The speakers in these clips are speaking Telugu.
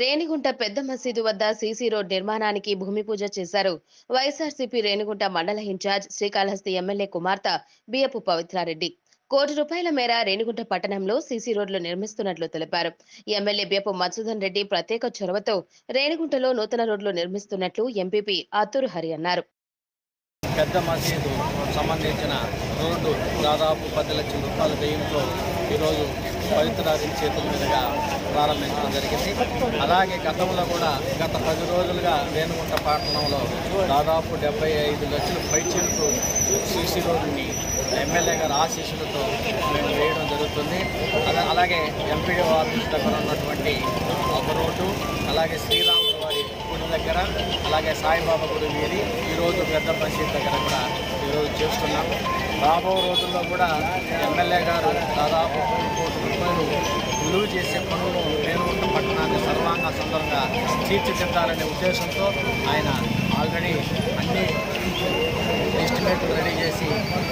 రేణిగుంట పెద్ద మసీదు వద్ద సీసీ రోడ్ నిర్మాణానికి భూమి పూజ చేశారు. వైఎస్ఆర్సీపీ రేణిగుంట మండల ఇన్ఛార్జ్ శ్రీకాళహస్తి ఎమ్మెల్యే కుమార్తె బియ్యపు పవిత్రారెడ్డి కోటి రూపాయల మేర రేణిగుంట పట్టణంలో సీసీ రోడ్లు నిర్మిస్తున్నట్లు తెలిపారు. ఎమ్మెల్యే బియ్యపు మధుసూదన్ రెడ్డి ప్రత్యేక చొరవతో రేణిగుంటలో నూతన రోడ్లు నిర్మిస్తున్నట్లు ఎంపీపీ అత్తూరు హరి అన్నారు. పెద్ద మసీదు సంబంధించిన రోడ్డు దాదాపు పది లక్షల రూపాయల వ్యయంతో ఈరోజు పవిత్రాది చేతుల మీదుగా ప్రారంభించడం జరిగింది. అలాగే గతంలో కూడా గత పది రోజులుగా రేణుగుంట పట్టణంలో దాదాపు డెబ్బై ఐదు లక్షల పైచీలకు సీసీ రోడ్డుని ఎమ్మెల్యే గారి ఆశీస్సులతో మేము వేయడం జరుగుతుంది. అలా- అలాగే ఎంపీడీ ఆఫీస్ దగ్గర ఉన్నటువంటి ఒక రోడ్డు అలాగే శ్రీరాముల వారి గుడి దగ్గర అలాగే సాయిబాబా గుడి మీది ఈరోజు పెద్ద మసీద్ దగ్గర కూడా ఈరోజు చేస్తున్నాము. రాబో రోజుల్లో కూడా ఎమ్మెల్యే గారు దాదాపు మూడు కోట్ల రూపాయలు విలువ చేసే పనులు రేణుగుంట పట్టణాన్ని సర్వాంగ సుందరంగా తీర్చిదిద్దాలనే ఉద్దేశంతో ఆయన ఆల్రెడీ అన్ని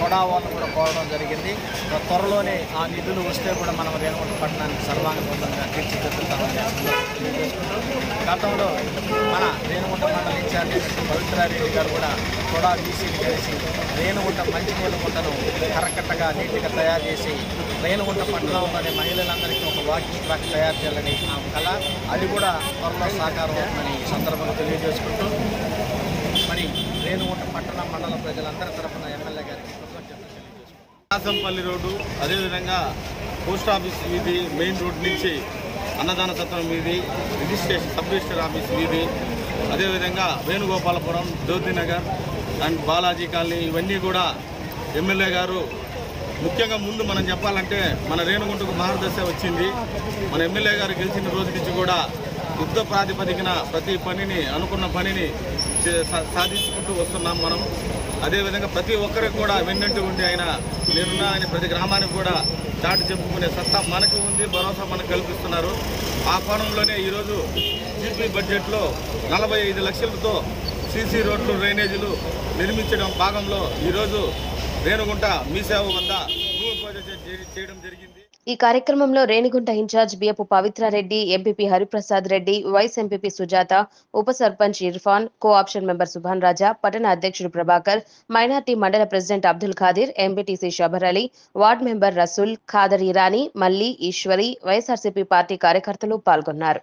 చేసి కూడా వాళ్ళు కూడా కోరడం జరిగింది. త్వరలోనే ఆ నిధులు వస్తే కూడా మనం రేణుగుంట పట్టణానికి సర్వాంగ తీర్చిదిద్దుతామని గతంలో మన రేణుగుంట మండలి ఇన్ఛార్జి పవిత్రారెడ్డి గారు కూడా కూడా బీసీని కలిసి రేణుగుంట మంచినీళ్ళ గుంటను కరకట్టగా నీట్గా తయారు చేసి రేణుగుంట పట్టణంలోని మహిళలందరికీ ఒక వాకింగ్ ట్రాక్ తయారు చేయాలని ఆమె కళ. అది కూడా త్వరలో సాకారం అవుతుందని ఈ సందర్భంగా తెలియజేసుకుంటూ మరి రేణుగుంట పట్టణ మండల ప్రజలందరి తరఫున ఎమ్మెల్యే గారు కాసంపల్లి రోడ్డు అదేవిధంగా పోస్ట్ ఆఫీస్ వీధి మెయిన్ రోడ్ నుంచి అన్నదాన సత్రం వీధి రిజిస్ట్రేషన్ సబ్ రిజిస్టర్ ఆఫీస్ వీధి అదేవిధంగా వేణుగోపాలపురం జ్యోతి నగర్ అండ్ బాలాజీ కాలనీ ఇవన్నీ కూడా ఎమ్మెల్యే గారు ముఖ్యంగా ముందు మనం చెప్పాలంటే మన రేణుగుంటకు మార్గదర్శ వచ్చింది. మన ఎమ్మెల్యే గారు గెలిచిన రోజు నుంచి కూడా యుద్ధ ప్రాతిపదికన ప్రతి పనిని అనుకున్న పనిని సా- సాధించుకుంటూ వస్తున్నాం మనం. అదేవిధంగా ప్రతి ఒక్కరికి కూడా వెన్నట్టు ఉండి ఆయన నేనున్నా ఆయన ప్రతి గ్రామానికి కూడా దాటి చెప్పుకునే సత్తా మనకు ఉంది భరోసా మనకు కల్పిస్తున్నారు. ఆ కోణంలోనే ఈరోజు జీపీ బడ్జెట్లో నలభై ఐదు లక్షలతో సీసీ రోడ్లు డ్రైనేజీలు నిర్మించడం భాగంలో ఈరోజు రేణుగుంట మీ సేవ వద్ద భూమి పూజ చేయడం జరిగింది. ఈ కార్యక్రమంలో Renigunta in charge Biyyapu Pavitra Reddy MPP Hariprasad Reddy vice MPP Sujatha ఉప sarpanch Irfan co option member Subhan Raja పట్టణ అధ్యక్షుడు Prabhakar minority mandal president Abdul Khadeer MPTC Shabbar Ali ward member Rasool Khader Irani Malli Eswari YSRCP party కార్యకర్తలు పాల్గొన్నారు.